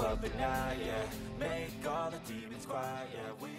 up at night, yeah. Make all the demons quiet, yeah. We